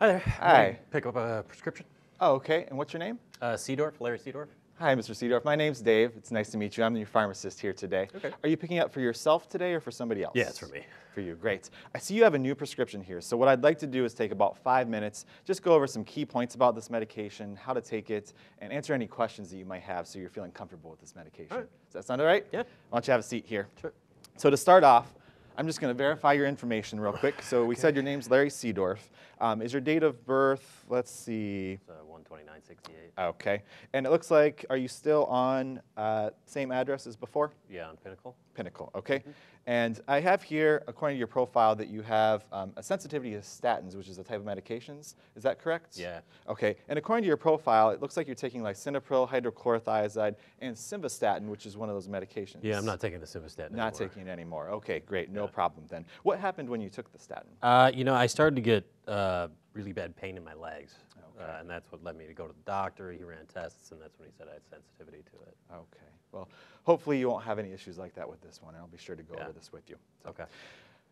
there. Hi. Pick up a prescription. Oh, okay. And what's your name? Uh, Seedorf, Larry Seedorf. Hi, Mr. Seedorf. My name's Dave. It's nice to meet you. I'm your pharmacist here today. Okay. Are you picking up for yourself today or for somebody else? Yeah, it's for me. For you, great. I see you have a new prescription here. So what I'd like to do is take about five minutes, just go over some key points about this medication, how to take it, and answer any questions that you might have so you're feeling comfortable with this medication. All right. Does that sound all right? Yeah. Why don't you have a seat here? Sure. So to start off, I'm just going to verify your information real quick. So we said your name's Larry Seedorf. Um, is your date of birth, let's see, It's uh, 12968. okay. And it looks like, are you still on uh, same address as before? Yeah, on Pinnacle. Pinnacle, okay? Mm-hmm. And I have here, according to your profile, that you have um, a sensitivity to statins, which is a type of medications. Is that correct? Yeah. Okay, and according to your profile, it looks like you're taking lisinopril, hydrochlorothiazide, and simvastatin, which is one of those medications. Yeah, I'm not taking the simvastatin Not anymore. taking it anymore. Okay, great, no. Problem then. What happened when you took the statin? Uh, you know, I started to get uh, really bad pain in my legs. Okay. Uh, and that's what led me to go to the doctor. He ran tests, and that's when he said I had sensitivity to it. Okay, well, hopefully you won't have any issues like that with this one. I'll be sure to go Yeah. over this with you. So- Okay.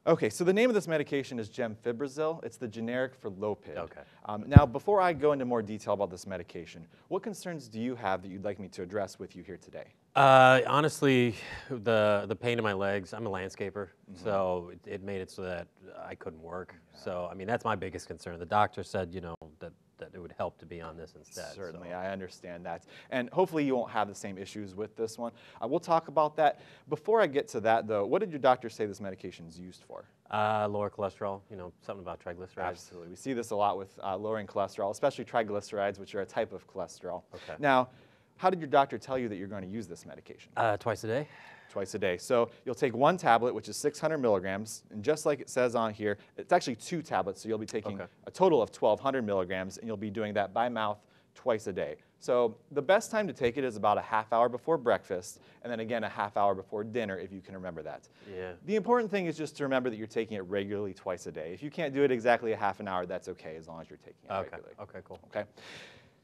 Okay, so the name of this medication is gemfibrozil. It's the generic for Lopid. Okay. Um, now, before I go into more detail about this medication, what concerns do you have that you'd like me to address with you here today? Uh, honestly, the the pain in my legs. I'm a landscaper, Mm-hmm. so it, it made it so that I couldn't work. So I mean, that's my biggest concern. The doctor said, you know, that that it would help to be on this instead. so- Certainly, I understand that. And hopefully you won't have the same issues with this one. Uh, we'll talk about that. Before I get to that, though, what did your doctor say this medication is used for? Uh, lower cholesterol. You know, something about triglycerides. Absolutely. We see this a lot with uh, lowering cholesterol, especially triglycerides, which are a type of cholesterol. Okay. Now, how did your doctor tell you that you're going to use this medication? Uh, twice a day. Twice a day. So you'll take one tablet, which is 600 milligrams, and just like it says on here, it's actually two tablets, so you'll be taking Okay. a total of 1,200 milligrams, and you'll be doing that by mouth twice a day. So the best time to take it is about a half hour before breakfast, and then again a half hour before dinner, if you can remember that. Yeah. The important thing is just to remember that you're taking it regularly twice a day. If you can't do it exactly a half an hour, that's okay, as long as you're taking it Okay. regularly. Okay. Cool. Okay.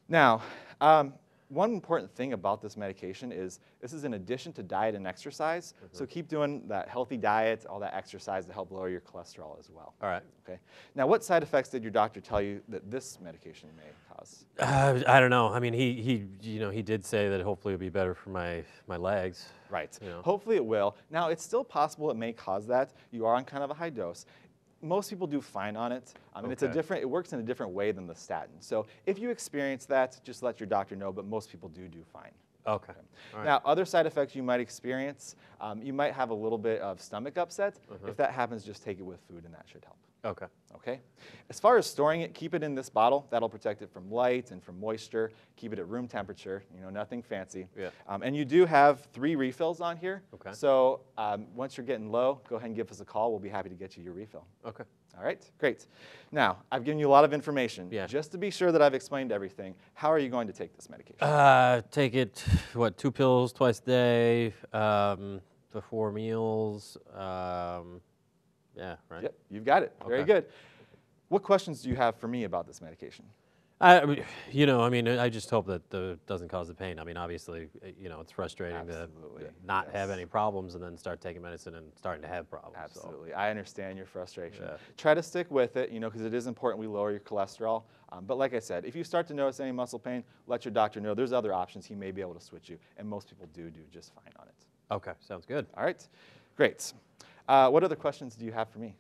Now, um, one important thing about this medication is this is in addition to diet and exercise. Mm-hmm. So keep doing that healthy diet, all that exercise to help lower your cholesterol as well. All right. Okay. Now, what side effects did your doctor tell you that this medication may cause? Uh, I don't know. I mean, he he you know he did say that hopefully it'll be better for my my legs. Right. You know. Hopefully it will. Now, it's still possible it may cause that. You are on kind of a high dose. Most people do fine on it. I mean, it's a different, it works in a different way than the statin. So if you experience that, just let your doctor know, but most people do do fine. Okay. All right. Now, other side effects you might experience, um, you might have a little bit of stomach upset. Uh-huh. If that happens, just take it with food, and that should help. Okay. Okay. As far as storing it, keep it in this bottle. That'll protect it from light and from moisture. Keep it at room temperature. You know, nothing fancy. Yeah. Um, and you do have three refills on here. Okay. So um, once you're getting low, go ahead and give us a call. We'll be happy to get you your refill. Okay. All right. Great. Now, I've given you a lot of information. Yeah. Just to be sure that I've explained everything, how are you going to take this medication? Uh, take it what two pills twice a day um, before meals. Um, yeah. Right. Yep, you've got it. Very good. What questions do you have for me about this medication? I, you know, I mean, I just hope that the doesn't cause the pain. I mean, obviously, uh, you know, it's frustrating to Absolutely, not have any problems and then start taking medicine and starting to have problems. so. Absolutely. I understand your frustration. Yeah. Try to stick with it, you know, because it is important we lower your cholesterol. Um, but like I said, if you start to notice any muscle pain, let your doctor know. There's other options. He may be able to switch you, and most people do do just fine on it. Okay. Sounds good. All right? Great. Uh, what other questions do you have for me?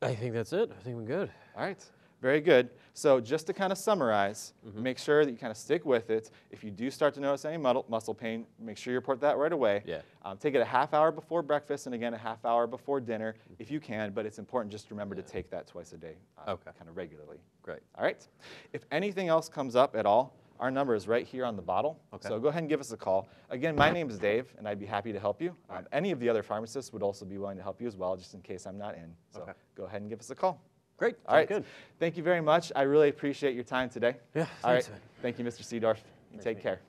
I think that's it. I think we're good. All right. Very good. So just to kind of summarize, Mm-hmm. make sure that you kind of stick with it. If you do start to notice any muscle pain, make sure you report that right away. Yeah. Um, take it a half hour before breakfast and again a half hour before dinner if you can, but it's important just to remember to take that twice a day uh, Okay. kind of regularly. Great. All right. If anything else comes up at all, our number is right here on the bottle. Okay. So go ahead and give us a call. Again, my name is Dave, and I'd be happy to help you. Um, any of the other pharmacists would also be willing to help you as well, just in case I'm not in. So Okay. go ahead and give us a call. Great. All right. Good. Thank you very much. I really appreciate your time today. Yeah. All right. thanks, man. Thank you, Mr. Seedorf. You take meeting care.